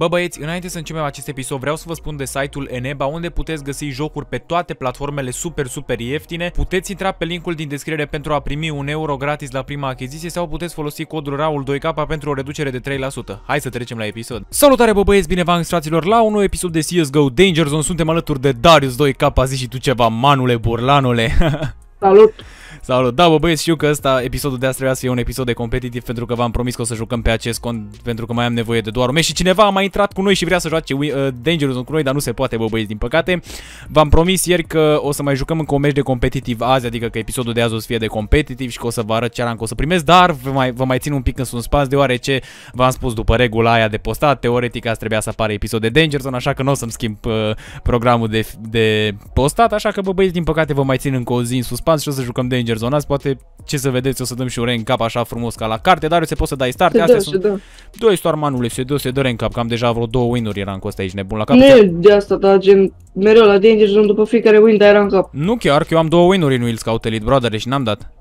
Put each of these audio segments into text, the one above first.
Bă băieți, înainte să începem acest episod, vreau să vă spun de site-ul Eneba, unde puteți găsi jocuri pe toate platformele super, super ieftine. Puteți intra pe linkul din descriere pentru a primi un euro gratis la prima achiziție sau puteți folosi codul RAUL 2K pentru o reducere de 3%. Hai să trecem la episod. Salutare bă băieți, bine v-am fraților la un nou episod de CSGO Danger Zone. Suntem alături de Darius 2K, zi și tu ceva, manule burlanule. Salut! Salut! Da, bă băieți, știu că ăsta, episodul de azi trebuia să fie un episod de competitiv pentru că v-am promis că o să jucăm pe acest cont pentru că mai am nevoie de doar un și cineva a mai intrat cu noi și vrea să joace uh, Dangerous cu noi, dar nu se poate, bă băieți, din păcate. V-am promis ieri că o să mai jucăm încă un meci de competitiv azi, adică că episodul de azi o să fie de competitiv și că o să vă arăt ce că o să primesc, dar vă mai, vă mai țin un pic în suspans deoarece v-am spus după regula aia de postat, teoretic azi trebuia să apară episod de Danger Zone, așa că nu o să-mi schimb uh, programul de, de postat, așa că bă băieți, din păcate vă mai țin încă o zi în suspans și o să jucăm Danger Zone azi, poate ce să vedeți, o să dăm și un cap așa frumos ca la carte, dar se poate să dai start. Se Astea dă, sunt... dă. Doi star manule, se dă, se dă cap, cam deja vreo două win-uri eram cu ăsta aici nebun la cap. Nu e de asta, dar gen mereu la Danger Zone după fiecare win, dar era în cap. Nu chiar, că eu am două win-uri în Will Scout Elite Brother și n-am dat.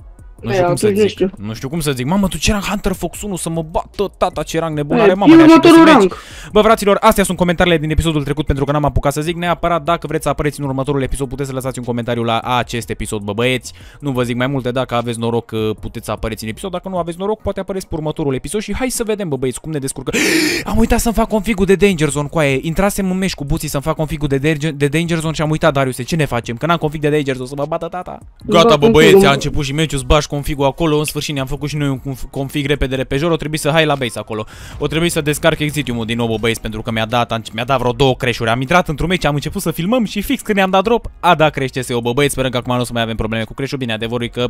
Nu știu cum să zic. Știu. Nu știu cum să zic. Mamă, tu ce rang Hunter Fox 1 să mă bată tata ce rang nebun are mamă. E următorul rang. Bă, fraților, astea sunt comentariile din episodul trecut pentru că n-am apucat să zic. Neapărat dacă vreți să apăreți în următorul episod, puteți să lăsați un comentariu la acest episod, bă băieți. Nu vă zic mai multe, dacă aveți noroc puteți să apăreți în episod, dacă nu aveți noroc, poate apăreți pe următorul episod și hai să vedem, bă băieți, cum ne descurcă. Am uitat să-mi fac configul de Danger Zone, coaie. Intrasem în meș cu buții să-mi fac configul de, de Danger Zone și am uitat, Darius, ce ne facem? Că n-am config de Danger Zone să mă bată tata. Gata, bă băieți, a început și meciul, bași configul acolo, sfârșit ne-am făcut și noi un config repede repejor, o trebuie să hai la base acolo. O trebuie să descarc Exitium-ul din nou base pentru că mi-a dat, mi-a dat vreo două creșuri. Am intrat într-un meci, am început să filmăm și fix când ne-am dat drop, a dat crește se o băieți, sperăm că acum nu o să mai avem probleme cu creșul. Bine, adevărul e că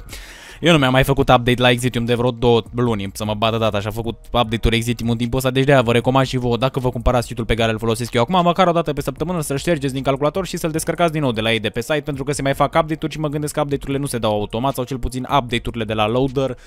eu nu mi-am mai făcut update la Exitium de vreo două luni să mă bată data și a făcut update-uri Exitium în timpul ăsta, deci de aia vă recomand și vouă dacă vă cumpărați site pe care îl folosesc eu acum, măcar o dată pe săptămână să-l ștergeți din calculator și să-l descărcați din nou de la ei de pe site pentru că se mai fac update-uri și mă gândesc că update-urile nu se dau automat sau cel puțin update-urile de la loader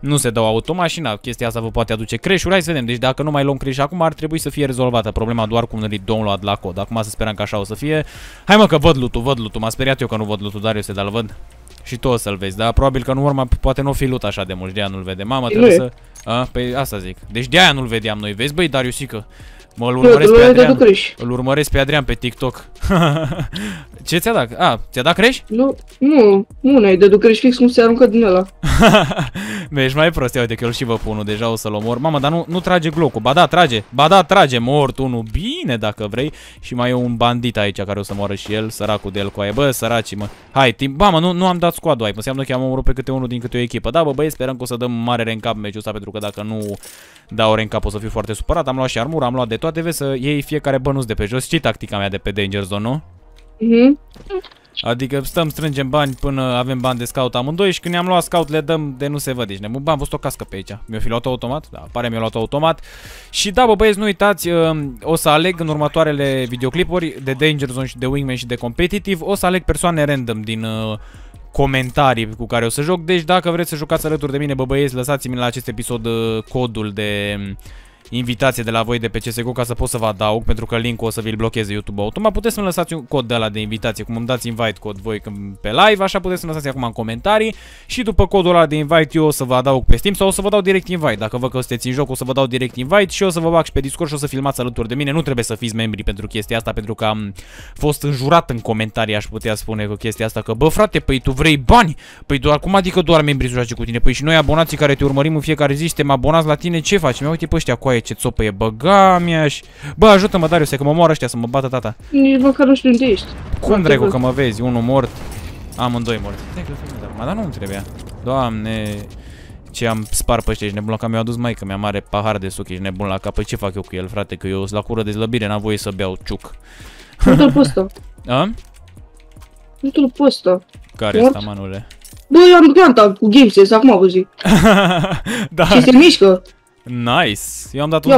nu se dau automat și na, chestia asta vă poate aduce crash-uri. Hai să vedem. Deci dacă nu mai luăm crash acum, ar trebui să fie rezolvată problema doar cu un read download la cod. Acum să sperăm că așa o să fie. Hai mă că văd lutul, văd lutul. M-a speriat eu că nu văd lutul, dar eu se dar văd. Și tu o să-l vezi, dar probabil că în urmă poate nu fi lut așa de mult, de aia nu-l vede. Mamă, trebuie să... A, pe păi asta zic. Deci de aia nu-l vedeam noi, vezi băi, Dariusică? Mă, îl urmăresc pe Adrian. Îl urmăresc pe Adrian pe TikTok. Ce ți-a dat? A, ți-a dat creș? Nu, nu, nu ne-ai de creș fix cum se aruncă din ăla. Bă, ești mai prost, ia uite că eu și vă pun unul, deja o să-l omor. Mamă, dar nu, nu trage glocul. Ba da, trage. Ba da, trage. Mort unul. Bine, dacă vrei. Și mai e un bandit aici care o să moară și el, săracul de el cu aia. Bă, săraci, mă. Hai, timp. Ba, mă, nu, nu am dat squad wipe. Înseamnă că am omorât pe câte unul din câte o echipă. Da, bă, băi, sperăm că o să dăm mare rencap meciul ăsta, pentru că dacă nu dau rencap o să fiu foarte supărat. Am luat și armură, am luat de toate. Vezi să iei fiecare bănuț de pe jos. Ce tactica mea de pe Danger Zone, nu? Mhm. Adică stăm, strângem bani până avem bani de scout amândoi și când ne-am luat scout le dăm de nu se văd. Deci nebun, am văzut o cască pe aici. Mi-o fi luat automat? Da, pare mi-a luat automat. Și da, bă băieți, nu uitați, uh, o să aleg în următoarele videoclipuri de Danger Zone și de Wingman și de Competitive, o să aleg persoane random din uh, comentarii cu care o să joc. Deci dacă vreți să jucați alături de mine, bă băieți, lăsați-mi la acest episod uh, codul de invitație de la voi de pe CSGO ca să pot să vă adaug, pentru că linkul o să vi-l blocheze YouTube automat. Puteți să-mi lăsați un cod de la de invitație, cum îmi dați invite cod voi pe live, așa puteți să-mi lăsați acum în comentarii și după codul ăla de invite eu o să vă adaug pe Steam sau o să vă dau direct invite. Dacă vă că sunteți în joc, o să vă dau direct invite și o să vă bag și pe Discord și o să filmați alături de mine. Nu trebuie să fiți membri pentru chestia asta, pentru că am fost înjurat în comentarii, aș putea spune cu chestia asta, că bă frate, păi tu vrei bani? Păi doar cum adică doar membrii să cu tine? Păi și noi abonații care te urmărim în fiecare zi, suntem abonați la tine, ce faci? Mi uite pe ăștia coaie, ce țopă e, bă, băga mi Bă, ajută-mă, Darius, că mă moară ăștia să mă bată tata. Nici măcar nu știu unde ești. Cum, dracu, că mă vezi? Unul mort. Amândoi morți. Mă, dar nu trebuie. Doamne, ce am spart pe ăștia, ești nebun la cap, mi-a adus maică mea mare pahar de suc, ești nebun la cap, păi ce fac eu cu el, frate, că eu sunt la cură de slăbire, n-am voie să beau ciuc. Nu-l postă. A? Nu-l postă. Care asta, manule? Bă, eu am ganta cu Gameses, acum vă zic. da. Și se mișcă. Nice. Eu am dat un,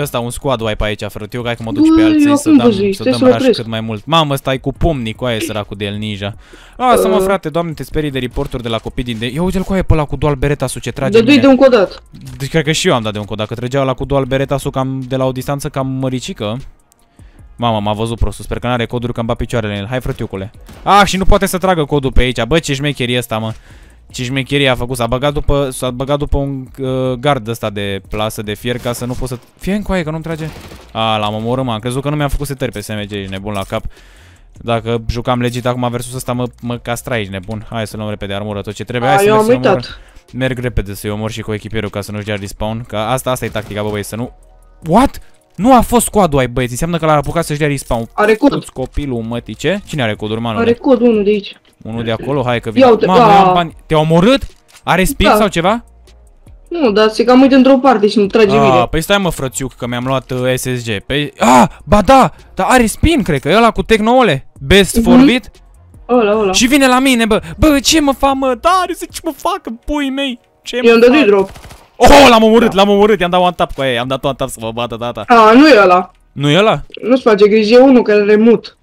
ăsta, un squad wipe aici, frate. Eu hai că mă duc pe alții să dăm, să dăm rush cât mai mult. Mamă, stai cu pumnii cu aia săracul de el ninja. Lasă mă, uh. frate, doamne, te sperii de reporturi de la copii din de... Ia uite-l cu aia pe ăla cu dual bereta ce trage De de un codat. Deci cred că și eu am dat de un codat, că trăgea la cu dual bereta cam de la o distanță cam măricică. Mama, m-a văzut prostul, sper că n-are coduri că îmi bat picioarele în el. Hai frătiucule. Ah, și nu poate să tragă codul pe aici. Bă, ce șmecher e ăsta, mă. Ce șmecherie a făcut, s-a băgat după, s-a băgat după un uh, gard ăsta de plasă de fier ca să nu pot să... Fie încoaie că nu-mi trage. A, l-am omorât, m-am crezut că nu mi-am făcut setări pe SMG, ești nebun la cap. Dacă jucam legit acum versus ăsta, mă, mă castra aici, nebun. Hai să luăm repede armură, tot ce trebuie. Hai A, să eu merg am să-i omor. uitat. Merg repede să-i omor și cu echipierul ca să nu-și dea respawn. Că asta, asta e tactica, bă, băieți, să nu... What? Nu a fost squad ai băieți, înseamnă că l-a apucat să-și dea respawn. Are cod. Toți copilul mătii, ce? Cine are coduri, manule? Are cod unul de aici. Unul de acolo, hai că vine. Ia uite, Mamă, da. eu am bani. Te-a omorât? Are spin Da. sau ceva? Nu, dar se cam uită într-o parte și nu trage Ah, mire. păi stai mă frățiuc că mi-am luat uh, SSG. Păi, ah, ba da, dar are spin, cred că e ăla cu Tecnoole. Best Mhm. for bit. Ăla, ăla. Și vine la mine, bă. Bă, ce mă fac, mă? Da, are să ce mă facă, pui mei. Ce I-am mă dat fac? drop. Oh, l-am omorât, l-am omorât, i-am dat one tap cu aia, i-am dat one tap să mă bată data. A, nu e ăla. Nu e ăla? Nu-ți face griji, e unul care are mut.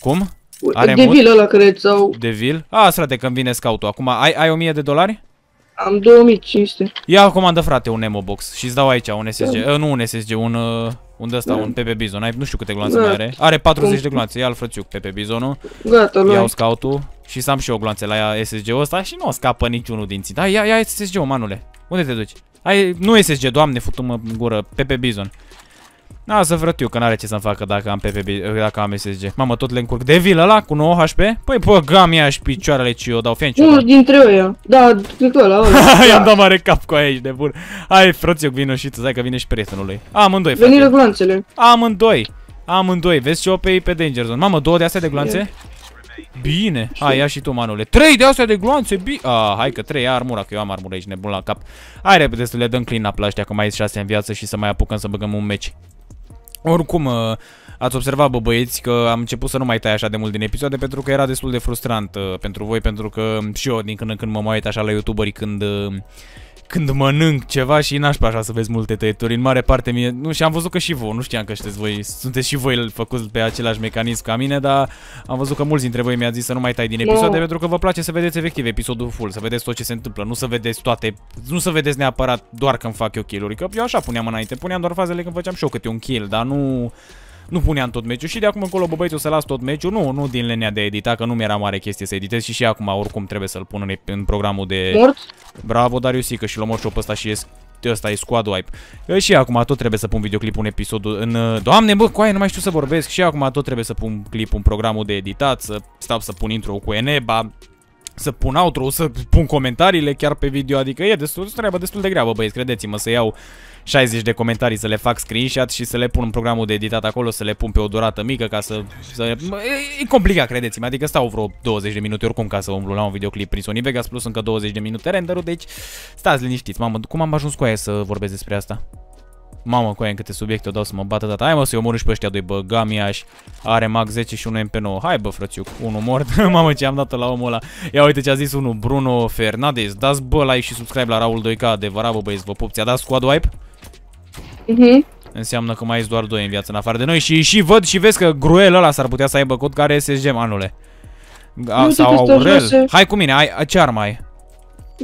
Cum? Are de mut? vil ăla care sau De vil? A, frate, când vine scoutul. Acum, ai, ai 1000 de dolari? am 2500. Ia comandă, frate, un Nemo Box și îți dau aici un SSG. Da. Uh, nu un SSG, un... Uh, un de ăsta, un PP Bizon. Ai, nu știu câte gloanțe Da. mai are. Are 40 de Cum? gloanțe. Ia-l frățiuc, PP Bizonul. Gata, Iau luai. scoutul și să am și eu gloanțe la SSG-ul ăsta și nu o scapă niciunul din ții. Da, ia, ia SSG-ul, manule. Unde te duci? Ai, nu SSG, doamne, futu-mă în gură, PP Bizon. Da, să frătiu, că n-are ce să-mi facă dacă am PP, Bi- dacă am SSG. Mamă, tot le încurc. De vil ăla cu 9 HP? Păi, băga mi și picioarele ce eu dau fienci. Unul dintre ăia. Da, cred că ăla, ăla. I-am Da. dat mare cap cu aia, ești nebun. Hai, frățiuc, vină și tu, stai că vine și prietenul lui. Amândoi, Veni frate. gloanțele. Amândoi. Amândoi. Vezi ce o pe ei pe Danger Zone. Mamă, două de astea de gloanțe? Bine. Hai, ia și tu, manule. Trei de astea de gloanțe? Bi ah, hai că trei, ia armura, că eu am armură aici, nebun la cap. Hai repede să le dăm clean up la ăștia, că mai sunt șase în viață și să mai apucăm să băgăm un meci. Oricum, uh, ați observat, bă băieți, că am început să nu mai tai așa de mult din episoade pentru că era destul de frustrant uh, pentru voi, pentru că și eu din când în când mă mai uit așa la youtuberi când... Uh, când mănânc ceva și n-aș așa să vezi multe tăieturi. În mare parte mie, nu, și am văzut că și voi, nu știam că sunteți voi, sunteți și voi făcuți pe același mecanism ca mine, dar am văzut că mulți dintre voi mi-ați zis să nu mai tai din episoade No. pentru că vă place să vedeți efectiv episodul full, să vedeți tot ce se întâmplă, nu să vedeți toate, nu să vedeți neapărat doar când fac eu kill-uri, că eu așa puneam înainte, puneam doar fazele când făceam și eu câte un kill, dar nu nu puneam tot meciul și de acum încolo, bă băieți, o să las tot meciul, nu, nu din lenea de editat, că nu mi-era mare chestie să editez și și acum oricum trebuie să-l pun în, în programul de... Mort? Bravo, Darius că și l omor și eu pe ăsta și e, ăsta e squad wipe. Eu și acum tot trebuie să pun videoclipul în episodul în... uh, Doamne, bă, coaie, nu mai știu să vorbesc. Și acum tot trebuie să pun clipul în programul de editat, să stau să pun intro cu Eneba, să pun outro, să pun comentariile chiar pe video, adică e destul, treabă destul de grea, bă, băieți, credeți-mă, să iau 60 de comentarii, să le fac screenshot și să le pun în programul de editat acolo, să le pun pe o durată mică ca să... să mă, e, e complicat, credeți-mă, adică stau vreo 20 de minute oricum ca să umblu la un videoclip prin Sony Vegas plus încă 20 de minute renderul, deci stați liniștiți, mamă, cum am ajuns cu aia să vorbesc despre asta? Mamă, cu aia în câte subiecte o dau să mă bată data. Hai mă să-i omorâ și pe ăștia doi, bă, Gamiaș, are Mac 10 și unul MP9. Hai bă, frățiuc, unul mort. Mamă, ce am dat la omul ăla. Ia uite ce a zis unul, Bruno Fernandez. Dați bă like și subscribe la Raul 2K, adevărat bă băieți, vă pup. Ți-a dat squad wipe? Mhm. Înseamnă că mai ești doar doi în viață în afară de noi și și văd și vezi că Gruel ăla s-ar putea să aibă cod care SSG manule. A, Uite sau că stau Aurel. joase. Hai cu mine, ai, ce armă ai?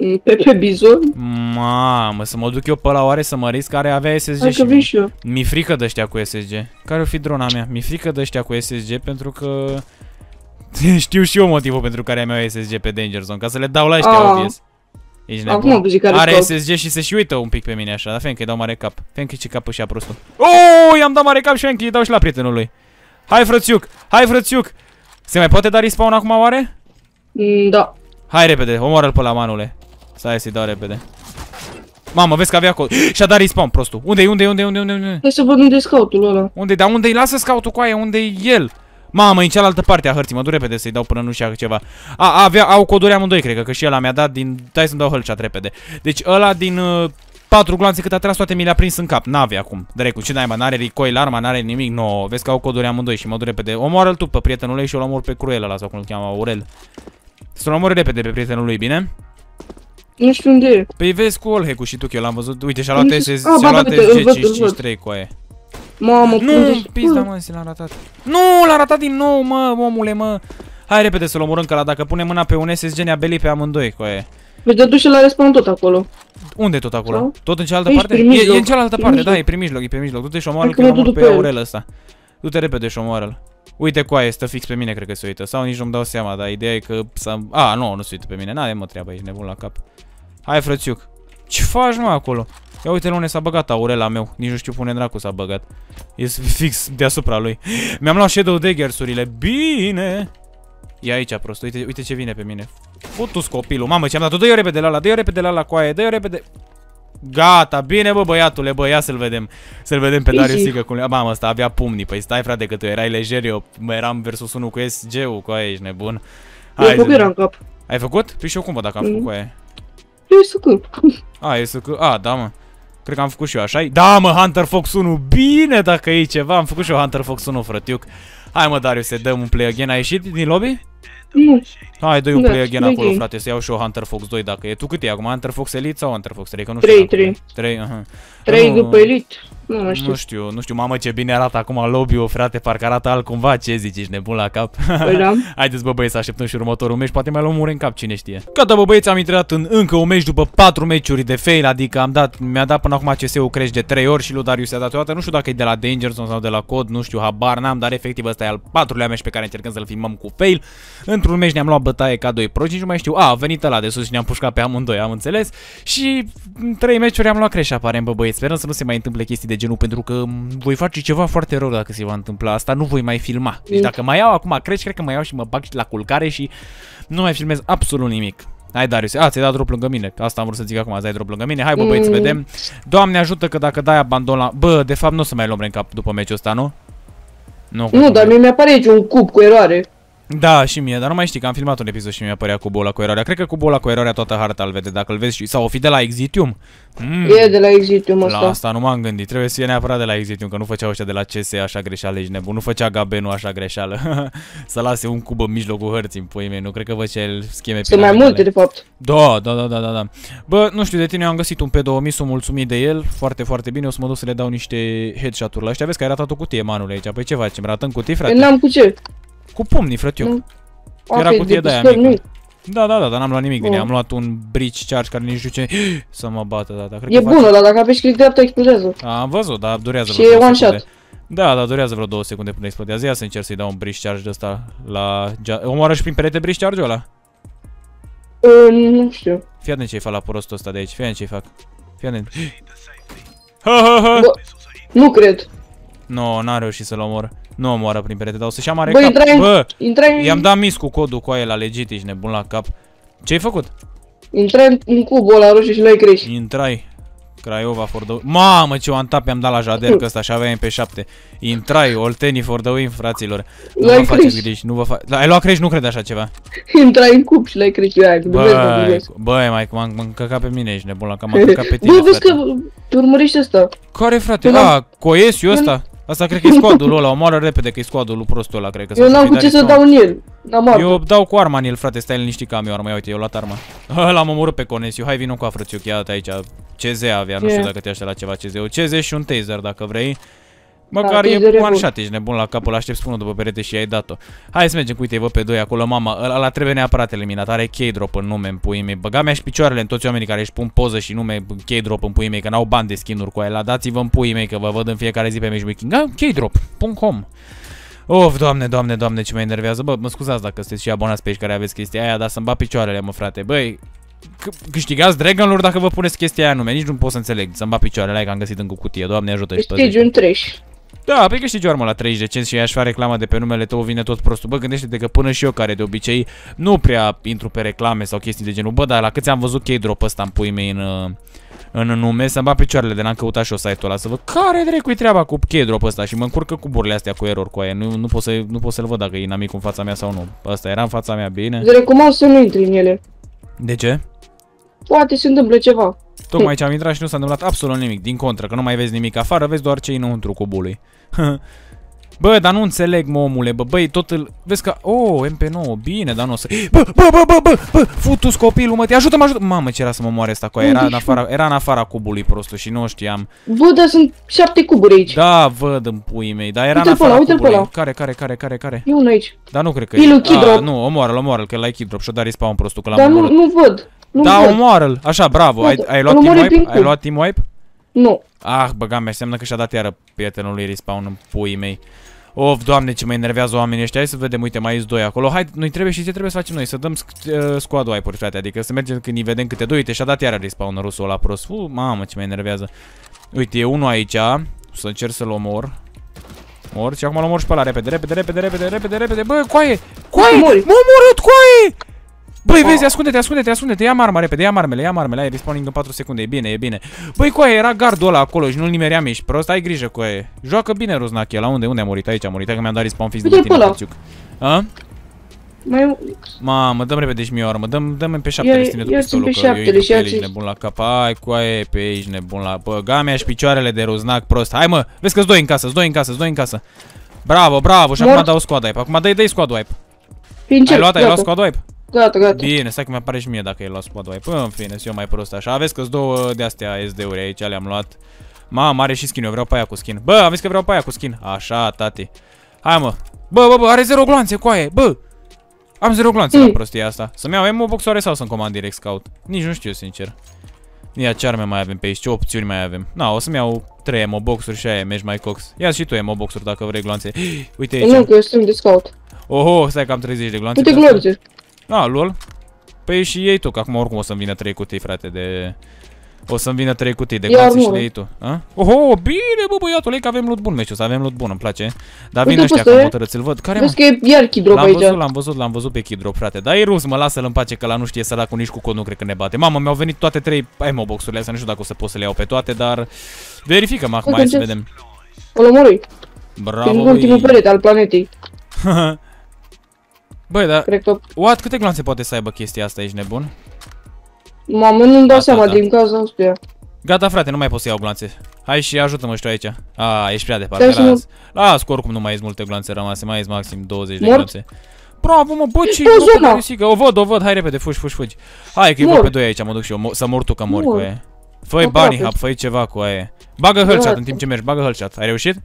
Mm, Pe pe bizon? Mamă, să mă duc eu pe la oare să mă risc care avea SSG Hai și că vin și eu. Mi frică de ăștia cu SSG. Care o fi drona mea? Mi frică de ăștia cu SSG pentru că știu și eu motivul pentru care am eu SSG pe Danger Zone, ca să le dau la ăștia, Ah. obvious. Ești nebun. Acum zic care Are scop. SSG și se și uită un pic pe mine așa, dar fiindcă îi dau mare cap. Fiindcă ce capă și a prostul. Oh, i-am dat mare cap și fiindcă îi dau și la prietenul lui. Hai frățiuc, hai frățiuc. Se mai poate da respawn acum oare? Mm, Da. Hai repede, omoară-l pe la manule. Stai să-i dau repede. Mamă, vezi că avea acolo. Și-a dat respawn, prostul. Unde-i, unde-i, unde-i, unde-i, unde-i? Hai să văd unde e scoutul ăla. Unde? Dar unde-i? Lasă scautul cu aia, unde-i el? Mamă, în cealaltă parte a hărții, mă dur repede să-i dau până nu știa ceva. A, avea, au coduri amândoi, cred că, că și ăla mi-a dat din... Dai să-mi dau hălchat repede. Deci ăla din uh, patru gloanțe cât a tras toate mi le-a prins în cap. N-avea acum. Drecu, ce n-ai, mă, n-are recoil arma, n-are nimic, no. Vezi că au coduri amândoi și mă dur repede. Omoară-l tu pe prietenul lui și eu-l omor pe Cruel ăla sau cum îl cheamă, Aurel. Să-l omor repede pe prietenul lui, bine? Nu știu unde e. Păi vezi cu Olhecu și tu, că eu l-am văzut. Uite, și-a luat Nu SS, știu- și-a Ah, ba, luat uite, îl văd, îl văd. SG53 cu aia. Mamă, Nu, unde pizda mă, ți l-am ratat. Nu, l-a ratat din nou, mă, omule, mă. Hai repede să-l omorâm, că la dacă pune mâna pe un SSG ne-a belit pe amândoi cu aia. Păi te duci la respawn tot acolo. Unde tot acolo? Sau? Tot în cealaltă Aici, parte? prin E, mijloc, e în cealaltă prin parte, mijloc. da, e prin mijloc, e prin mijloc. Du-te și omoară-l Hai că că mă l-omor duc pe după el. Aurel ăsta. Du-te repede și omoară-l. Uite cu aia, stă fix pe mine, cred că se uită. Sau nici nu-mi dau seama, dar ideea e că... S-a... A, nu, nu se uită pe mine. N-are mă treaba, ești nebun la cap. Hai, frățiuc. Ce faci, mă, acolo? Ia uite unde s-a băgat Aurela meu. Nici nu știu pune dracu s-a băgat. E fix deasupra lui. Mi-am luat Shadow Daggers-urile. Bine! E aici, prost. Uite, uite ce vine pe mine. Futus copilul. Mamă, ce-am dat-o. Dă-i repede la ăla, dă-i repede la ăla cu aia, dă-i repede. Gata, bine bă băiatule, bă, ia să-l vedem. Să-l vedem pe Darius Sigă cum... Mamă, ăsta avea pumnii, păi stai frate că tu erai lejer, eu mă eram versus 1 cu SG-ul, cu aia ești nebun. Hai, eu eram cap. Ai făcut? Păi și eu cum văd dacă am făcut cu aia? E să A, e să A, da mă. Cred că am făcut și eu așa -i? Da mă, Hunter Fox 1, bine dacă e ceva Am făcut și eu Hunter Fox 1, frătiuc. Hai mă Darius, să dăm un play again, ai ieșit din lobby? Nu. Hai, dă-i un da, play again acolo, frate, să iau și eu Hunter Fox 2 dacă e. Tu cât e acum? Hunter Fox Elite sau Hunter Fox 3? Că nu 3, 3. 3, aha. 3 după Elite. Nu, știu. Nu știu, nu știu, mamă ce bine arată acum lobby-ul, frate, parcă arată altcumva, ce zici, ești nebun la cap? Păi da. Haideți bă băieți să așteptăm și următorul meci, poate mai luăm un în cap, cine știe. Gata bă băieți, am intrat în încă un meci după 4 meciuri de fail, adică am dat, mi-a dat până acum CS-ul crești de 3 ori și lui Darius a dat o dată, nu știu dacă e de la Danger sau de la Cod, nu știu, habar n-am, dar efectiv ăsta e al patrulea meci pe care încercăm să-l filmăm cu fail. Într-un meci ne-am luat bătaie ca 2 pro, nici nu mai știu, a, a venit ăla de sus și ne-am pușcat pe amândoi, am înțeles. Și în 3 meciuri am luat crești aparent bă băieți, sperăm să nu se mai întâmple chestii de genul pentru că voi face ceva foarte rău dacă se va întâmpla asta, nu voi mai filma. Deci dacă mai iau acum crești, cred că mai iau și mă bag la culcare și nu mai filmez absolut nimic. Hai Darius, a, ți-ai dat drop lângă mine Asta am vrut să zic acum, ți-ai drop lângă mine Hai bă băieți, mm. vedem Doamne ajută că dacă dai abandon la... Bă, de fapt nu o să mai luăm cap după meciul ăsta, nu? Nu, nu dar mie mi-apare aici un cub cu eroare da, și mie, dar nu mai știi că am filmat un episod și mi-a apărea cu bola cu eroarea. Cred că cu bola cu eroarea toată harta îl vede, dacă îl vezi și... Sau o fi de la Exitium. Mm. E de la Exitium asta. La asta nu m-am gândit. Trebuie să fie neapărat de la Exitium, că nu făceau ăștia de la CS așa greșeală, ești nebun. Nu făcea Gabenu așa greșeală. să lase un cub în mijlocul hărții în pui mei. Nu cred că vă ce el scheme Sunt mai multe, de fapt. Da, da, da, da, da, da. Bă, nu știu, de tine eu am găsit un P2000, sunt mulțumit de el. Foarte, foarte bine. O să mă duc să le dau niște headshot-uri la ăștia. Vezi că ai ratat o cutie, manule, aici. Păi ce facem? Ratăm cutii, frate? N-am cu ce. Cu pumnii, frate. Nu. Era cutie de aia mică. Da, da, da, dar n-am luat nimic din ea. Am luat un bridge charge care nici nu știu ce să mă bată, da, da. Cred e bună, dar dacă apeși click dreapta explodează. Am văzut, dar durează Și e one shot. Da, dar durează vreo 2 secunde până explodează. Ia să încerc să-i dau un bridge charge de ăsta la... Omoară și prin perete bridge charge-ul ăla? Uh, nu știu. Fii atent ce-i fac la prostul ăsta de aici, fii atent ce-i fac. Fii atent. Ha, ha, ha. Nu cred. Nu, n-a reușit să-l omor. Nu omoară prin perete, dar o să-și ia mare Bă, cap. Intrai, Bă, intrai... i-am dat mis cu codul cu aia la legit, ești nebun la cap. Ce-ai făcut? Intrai în cubul ăla roșu și l-ai crești. Intrai. Craiova for the Mamă, ce one tap i-am dat la Jader, că ăsta și avea MP7. Intrai, Olteni for the win, fraților. Nu vă faceți griji, nu vă fa... Ai luat crești, nu cred așa ceva. Intrai în cub și l-ai crești, aia, Băi, băi, mai m-am încăcat pe mine, ești nebun la cap, m-am încăcat pe tine, Bă, vezi că te urmărești ăsta. Care, frate? A, Coesiu ăsta? Asta cred că e squadul ăla, omoară repede că e squadul lui prostul ăla, cred că Eu n-am cu ce să dau în el. N-am Eu dau cu arma în el, frate, stai liniștit că am eu arma, uite, eu luat arma. L-am omorât pe Conesiu, hai vină cu afrățiuc, ia aici. CZ avea, nu știu dacă te aștept la ceva CZ. O CZ și un taser dacă vrei. Măcar da, e one shot, ești nebun la capul, aștept spunul după perete și ai dat-o. Hai să mergem cu uite, vă pe doi acolo, mama, ăla trebuie neapărat eliminat, are keydrop în nume în puii mei. Băga mea și picioarele în toți oamenii care își pun poză și nume keydrop în puii mei, că n-au bani de skin-uri cu aia. Dați-vă în puii mei, că vă văd în fiecare zi pe matchmaking. Da, keydrop.com Of, doamne, doamne, doamne, ce mă enervează. Bă, mă scuzați dacă sunteți și abonați pe aici care aveți chestia aia, dar să-mi bat picioarele, mă, frate. Băi, câștigați Dragonlord dacă vă puneți chestia aia nume. Nici nu pot să înțeleg. Să-mi bat picioarele, că am găsit încă cutie. Doamne ajută și Câștigi un trash. Da, pe câștigi o armă la 30 de cenți și aș face reclama de pe numele tău, vine tot prostul. Bă, gândește-te că până și eu care de obicei nu prea intru pe reclame sau chestii de genul. Bă, dar la câți am văzut keydrop ăsta în pui mei în, în nume, să-mi bat picioarele de n-am căutat și o site-ul ăla să văd care dracu treaba cu keydrop ăsta și mă încurcă cu burile astea cu error cu aia. Nu, nu pot să nu pot să-l văd dacă e inamic în fața mea sau nu. Asta era în fața mea, bine. Îți recomand să nu intri în ele. De ce? Poate se întâmplă ceva. Tocmai ce am intrat și nu s-a întâmplat absolut nimic. Din contră, că nu mai vezi nimic afară, vezi doar ce înăuntru cubului. Bă, dar nu înțeleg, mă, omule, bă, băi, tot îl... Vezi că... Oh, MP9, bine, dar nu o să... Bă, bă, bă, bă, bă, bă, futus copilul, mă, te ajută-mă, ajută Mamă, ce era să mă moare asta cu aia, era în afara, era în afara cubului prostul și nu știam. Bă, dar sunt șapte cuburi aici. Da, văd în puii mei, dar era uite în afara ăla, cubului. Ăla. Care, care, care, care, care? E unul aici. Dar nu cred că e. Ah, nu, omoară-l, omoară-l, că l-ai kidrop și-o dat respawn prostul, că l-am Dar nu, nu văd. Nu da, omoară-l, așa, bravo, ai, ai luat team wipe? Ai luat team wipe? Nu. Ah, băga mea, înseamnă că și-a dat iară prietenului respawn în puii mei. Of, doamne, ce mă enervează oamenii ăștia. Hai să vedem, uite, mai sunt doi acolo. Hai, noi trebuie și ce trebuie să facem noi? Să dăm sc- uh, squad wipe-uri, frate. Adică să mergem când îi vedem câte doi. Uite, și-a dat iară respawn rusul ăla prost. Uh, mamă, ce mă enervează. Uite, e unul aici. Să încerc să-l omor. Mor și acum l omor și pe ăla repede, repede, repede, repede, repede, repede. Bă, coaie! Coaie! M-a Mori. omorât, coaie! Băi, vezi, ascunde-te, ascunde-te, ascunde-te, ia arma repede, ia armele, ia armele, ai respawning în 4 secunde, e bine, e bine. Băi, coaie, era gardul ăla acolo și nu-l nimeream, ești prost, ai grijă, coaie. Joacă bine, Ruznache, la unde, unde a murit? Aici a murit, hai că mi-am dat respawn fix de Uite tine, pe ăla. Părțiuc. A? Mai... Mamă, dăm repede și mie o armă, dăm, dăm pe Ia- șaptele stine tu ia pistolul, pe că eu șaptele intru și pe ia el, ești zi. nebun la cap, hai coaie, pe aici nebun la... Bă, gamea și picioarele de Ruznac prost, hai mă, vezi că-s doi în casă, doi în casă, doi în casă. Bravo, bravo, și acum Mort. dau squad wipe, acum dai, dai squad wipe. Prin ce? Ai luat, ai luat Gata, squad wipe? Gata, gata. Bine, stai că mi-apare și mie dacă e luat squad wipe. În fine, sunt eu mai prost așa. Aveți că două de astea SD-uri aici, le-am luat. Mamă, are și skin, eu vreau pe aia cu skin. Bă, aveți că vreau pe aia cu skin. Așa, tati. Hai mă. Bă, bă, bă, are zero gloanțe, coaie. Bă. Am zero gloanțe la Mm. prostia asta. Să-mi iau ammo boxoare sau să-mi comand direct scout? Nici nu știu, sincer. Ia ce arme mai avem pe aici, ce opțiuni mai avem. Na, o să-mi iau 3 ammo boxuri și aia mergi mai cox. Ia și tu ammo boxuri dacă vrei gloanțe. Uite Nu, aici. că eu sunt de scout. Oho, stai că am 30 de gloanțe. Uite pe asta. glorițe. A, lol. Păi și ei tu, că acum oricum o să-mi vină 3 cutii, frate, de... O să-mi vină 3 cutii de Ia gloanțe și armură. de ei tu. A? Oho, bine, bă, băiatul, ei că avem loot bun, meciul, să avem loot bun, îmi place. Dar vin Uite ăștia pe că ăsta, hotărâți, îl văd. Care, mă? Vezi că e iar kidrop L-am aici. văzut, l-am văzut, l-am văzut pe Kidrop, frate. Dar e rus, mă lasă-l în pace că la nu știe săracul nici cu cod nu cred că ne bate. Mamă, mi-au venit toate trei ammo boxurile astea, nu știu dacă o să pot să le iau pe toate, dar verifică-mă acum, hai să Uite, vedem. Îl omorâi. Bravo, Prin ultimul băi. perete al planetei. Băi, dar, Cred că... what, câte gloanțe poate să aibă chestia asta, ești nebun? Mamă, nu-mi dau Atâta. seama din cauza asta. Gata, frate, nu mai pot să iau gloanțe. Hai și ajută-mă și tu aici. A, ești prea departe. Stai să Las. Las, că oricum nu mai ești multe gloanțe rămase, mai ești maxim 20 de Mort? gloanțe. Bravo, mă, bă, ce Bă, zona! risică. O văd, o văd, hai repede, fugi, fugi, fugi. Hai că-i văd Mor. pe doi aici, mă duc și eu, mo- să mor tu că mori cu Mor. aia. Fă-i Aproape. bunny hub, fă ceva cu aia. Bagă hellshot Gata. în timp ce mergi, bagă hellshot. Ai reușit?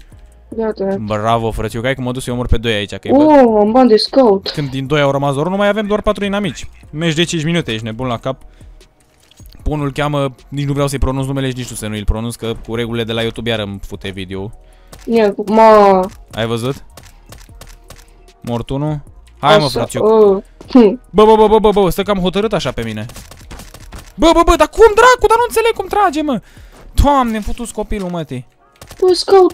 Gata. Bravo, frățiu, hai că mă duc să eu mor pe doi aici, că Oh, am bani de scout. când din doi au rămas doar unul, mai avem doar patru inamici. Mergi de 5 minute, ești nebun la cap. Punul cheamă, nici nu vreau să-i pronunț numele și nici tu să nu-i pronunț, că cu regulile de la YouTube iar îmi fute video. Ia, cu- ma... Ai văzut? Mort unul? Hai mă, așa, frățiuc. uh, hm. Bă, bă, bă, bă, bă, bă, stă cam hotărât așa pe mine. Bă, bă, bă, dar cum dracu, dar nu înțeleg cum trage, mă. Doamne, îmi futus copilul, mătii. Bă, scout.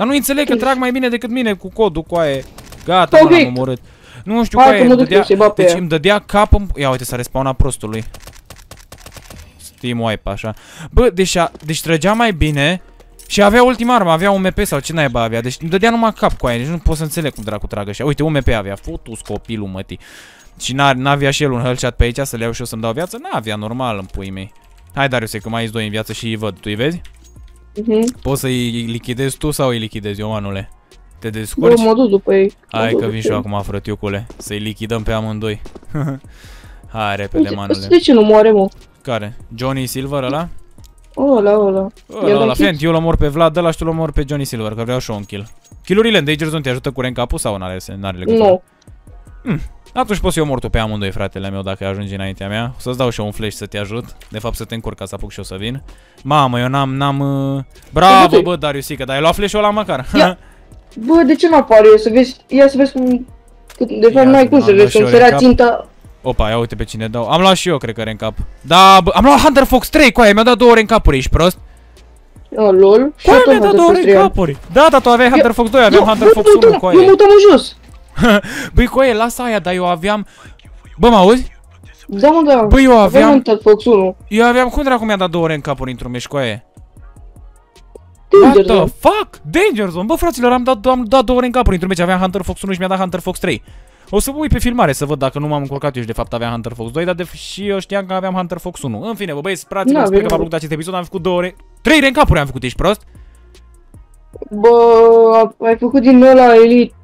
Dar nu înțeleg că trag mai bine decât mine cu codul, cu aia. Gata, mă, Corect. l-am omorât. Nu știu, Hai cu că aia, mă îmi duc eu dădea, să-i bat pe deci ea. îmi dădea cap în... Ia uite, s-a respawnat prostului. Steam wipe, așa. Bă, deci, a, deci trăgea mai bine și avea ultima armă, avea un MP sau ce naiba avea. Deci îmi dădea numai cap cu aia, deci nu pot să înțeleg cum dracu tragă așa. Uite, un MP avea, futus copilul mătii. Și n- n-avea și el un hellshot pe aici să le iau și eu să-mi dau viață? N-avea, normal, în pui mei. Hai, Darius, că mai ești doi în viață și îi văd. Tu îi vezi? Mhm. Poți să-i lichidezi tu sau îi lichidezi eu, manule? Te Bă, descurci? mă duc după ei. Mă Hai duc că vin și după eu ei. acum, frătiucule. Să-i lichidăm pe amândoi. Hai, repede, Uite, manule. ăsta De ce nu moare, mă? Care? Johnny Silver ăla? Ăla, ăla. Ăla, I-a ăla, dat Fent, eu l-omor pe Vlad, ăla și tu l-omor pe Johnny Silver, că vreau și eu un kill. Killurile în Danger Zone te ajută cu rank up sau n-are, n-are legătură? Nu. Atunci poți să eu omor tu pe amândoi, fratele meu, dacă ajungi înaintea mea. O să-ți dau și eu un flash să te ajut. De fapt, să te încurc ca să apuc și eu să vin. Mamă, eu n-am, n-am... Uh... Bravo, Uite-te. bă, Dariusica, dar ai luat flash-ul ăla măcar. Ia. Bă, de ce nu apare? Să vezi, ia să vezi cum... că De Ia, fapt n-ai cum am să luat vezi, și că eu sărea recap. ținta... Opa, ia uite pe cine dau. Am luat și eu, cred că rank up. Da, bă, am luat Hunter Fox 3, coaie, mi-a dat două rank up-uri, ești prost? Oh, lol. Și Coaie, tot mi-a dat am două dat rank up-uri. Da, da, tu aveai Hunter Fox 2, aveam Eu- Hunter bă, Fox tu- 1, tu- coaie. Eu mutam în jos. Băi, coaie, lasă aia, dar eu aveam... Bă, mă auzi? Da, mă, da. Bă, eu Aveam aveam... Hunter Fox 1. Eu aveam... Cum dracu mi-a dat două rank up-uri într-un meci, coaie? What Danger the Zone. fuck? Danger Zone. Bă, fraților, am dat, am dat două rank up-uri într-un meci. Aveam Hunter Fox 1 și mi-a dat Hunter Fox 3. O să mă uit pe filmare să văd dacă nu m-am încurcat eu și de fapt aveam Hunter Fox 2, dar de și eu știam că aveam Hunter Fox 1. În fine, bă, băieți, fraților, Da, sper că bine. v-a plăcut acest episod. Am făcut două ore... Trei rank up-uri am făcut, ești prost? Bă, ai făcut din ăla Elite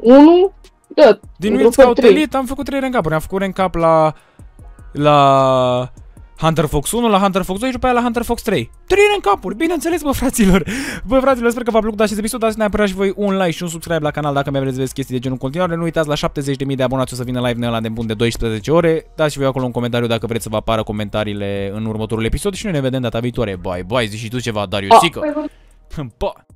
1? Da. Din într-un Wild fel Scout trei. Elite am făcut 3 rank up-uri. Am făcut rank up la... La... Hunter Fox 1, la Hunter Fox 2 și după aia la Hunter Fox 3. 3 rank up-uri, bineînțeles, bă, fraților. Bă, fraților, sper că v-a plăcut acest episod. Dați neapărat și voi un like și un subscribe la canal dacă mai vreți să vedeți chestii de genul în continuare. Nu uitați la 70.000 de abonați o să vină live ăla de bun de 12 ore. Dați și voi acolo un comentariu dacă vreți să vă apară comentariile în următorul episod și noi ne vedem data viitoare. Bye, bye, zici și tu ceva, Darius A, Sică. ai văzut? Pa!